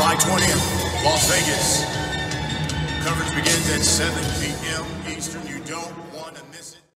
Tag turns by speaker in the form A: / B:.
A: July 20th, Las Vegas. Coverage begins at 7 p.m. Eastern. You don't want to miss it.